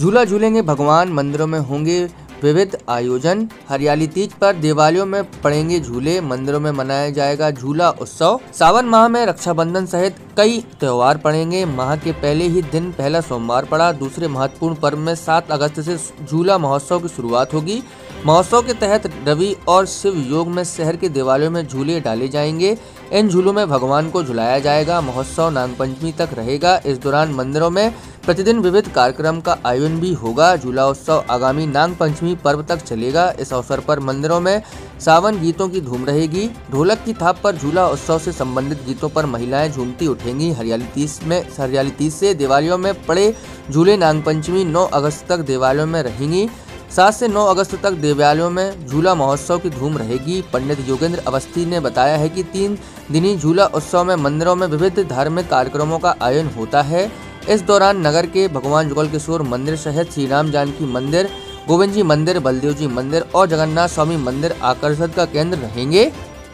झूला झूलेंगे भगवान, मंदिरों में होंगे विविध आयोजन। हरियाली तीज पर दिवालियों में पड़ेंगे झूले, मंदिरों में मनाया जाएगा झूला उत्सव। सावन माह में रक्षाबंधन सहित कई त्योहार पड़ेंगे। माह के पहले ही दिन, पहला सोमवार पड़ा। दूसरे महत्वपूर्ण पर्व में 7 अगस्त से झूला महोत्सव की शुरुआत होगी। महोत्सव के तहत रवि और शिव योग में शहर के देवालयों में झूले डाले जाएँगे। इन झूलों में भगवान को झुलाया जाएगा। महोत्सव नागपंचमी तक रहेगा। इस दौरान मंदिरों में प्रतिदिन विविध कार्यक्रम का आयोजन भी होगा। झूला उत्सव आगामी नाग पंचमी पर्व तक चलेगा। इस अवसर पर मंदिरों में सावन गीतों की धूम रहेगी। ढोलक की थाप पर झूला उत्सव से संबंधित गीतों पर महिलाएँ झूमती उठेंगी। हरियाली तीस में, हरियाली तीस से दिवालियों में पड़े झूले नाग पंचमी नौ अगस्त तक देवालयों में रहेंगी। सात से नौ अगस्त तक देवालयों में झूला महोत्सव की धूम रहेगी। पंडित योगेंद्र अवस्थी ने बताया है कि तीन दिनी झूला उत्सव में मंदिरों में विविध धार्मिक कार्यक्रमों का आयोजन होता है। इस दौरान नगर के भगवान जुगल किशोर मंदिर सहित श्री राम जानकी मंदिर गोविंद जी मंदिर बलदेव जी मंदिर और जगन्नाथ स्वामी मंदिर आकर्षण का केंद्र रहेंगे।